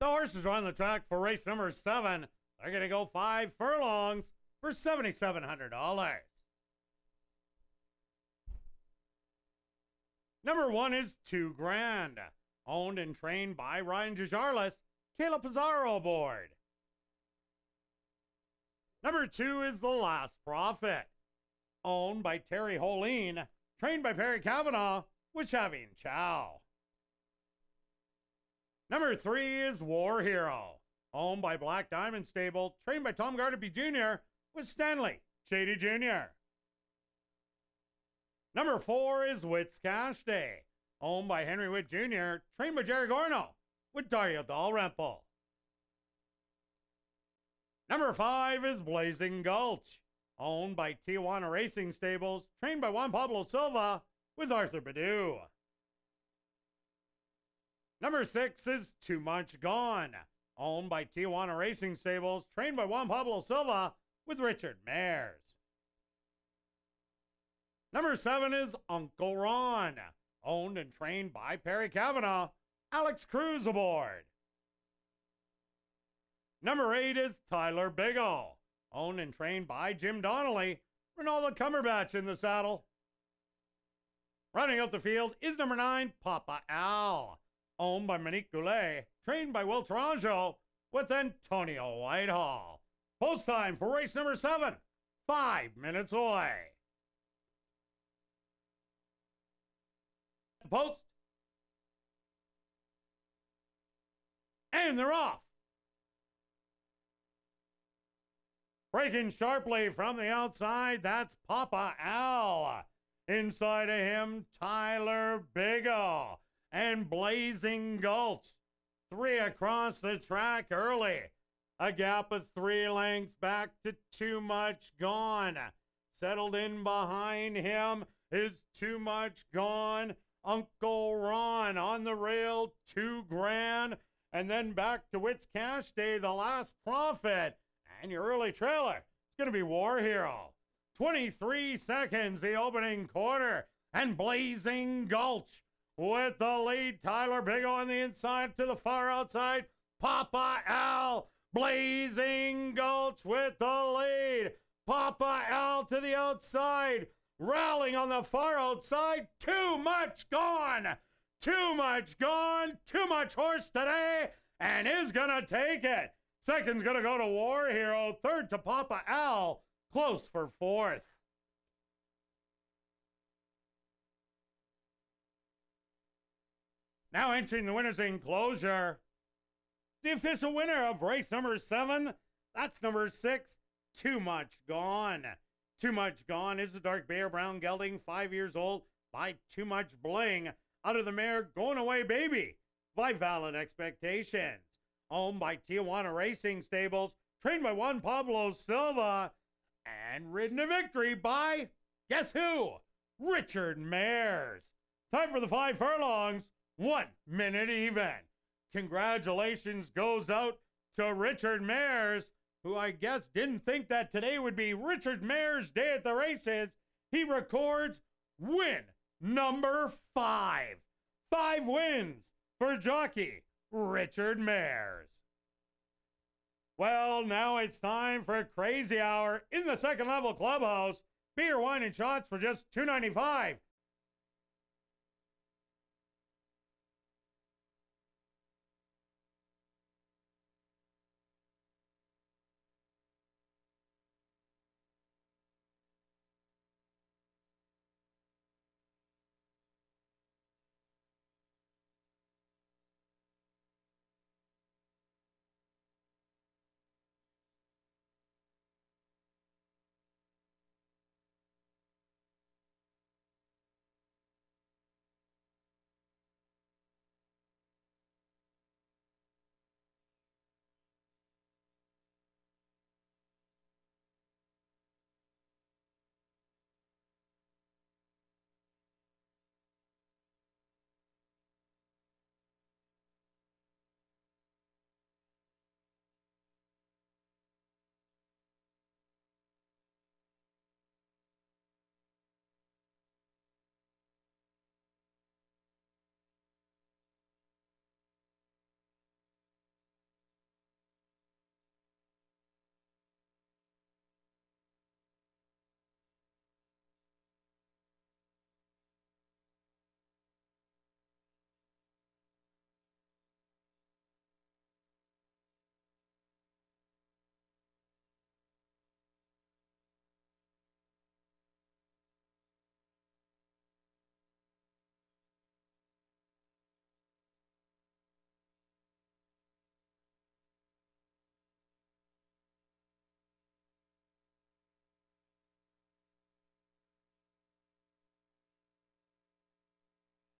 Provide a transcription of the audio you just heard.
The horses are on the track for race number seven. They're going to go five furlongs for $7,700. Number one is Two Grand, owned and trained by Ryan Jajarlis, Caleb Pizarro aboard. Number two is The Last Prophet, owned by Terry Holeen, trained by Perry Kavanaugh, with Shavin Chow. Number three is War Hero, owned by Black Diamond Stable, trained by Tom Gardaby Jr., with Stanley Shady Jr. Number four is Witt's Cash Day, owned by Henry Witt Jr., trained by Jerry Gorno, with Dario Dalrymple. Number five is Blazing Gulch, owned by Tijuana Racing Stables, trained by Juan Pablo Silva, with Arthur Badu. Number six is Too Much Gone, owned by Tijuana Racing Stables, trained by Juan Pablo Silva, with Richard Mares. Number seven is Uncle Ron, owned and trained by Perry Kavanaugh, Alex Cruz aboard. Number eight is Tyler Biggle, owned and trained by Jim Donnelly, Ronaldo Cumberbatch in the saddle. Running out the field is number nine, Papa Al, owned by Monique Goulet, trained by Will Taranjo, with Antonio Whitehall. Post time for race number seven, five minutes away. The post. And they're off. Breaking sharply from the outside, that's Papa Al. Inside of him, Tyler Biggle and Blazing Gulch. Three across the track early. A gap of three lengths back to Too Much Gone. Settled in behind him is Too Much Gone. Uncle Ron on the rail, two grand. And then back to Witt's Cash Day, the last Prophet. And your early trailer, it's going to be War Hero. 23 seconds, the opening quarter. And Blazing Gulch with the lead. Tyler Big on the inside to the far outside. Papa Al, Blazing Gulch with the lead. Papa Al to the outside. Rallying on the far outside. Too much gone. Too much gone. Too much horse today. And is going to take it. Second's going to go to War Hero. Third to Papa Al. Close for fourth. Now entering the winner's enclosure. The official winner of race number seven. That's number six. Too Much Gone. Too Much Gone is the dark bear brown gelding, five years old, by Too Much Bling. Out of the mare, Going Away Baby, by Valid Expectations. Owned by Tijuana Racing Stables, trained by Juan Pablo Silva, and ridden to victory by, guess who? Richard Mares. Time for the five furlongs, one minute even. Congratulations goes out to Richard Mares, who I guess didn't think that today would be Richard Mares' day at the races. He records win number five. Five wins for jockey Richard Mares. Well, now it's time for a crazy hour in the second level clubhouse. Beer, wine, and shots for just $2.95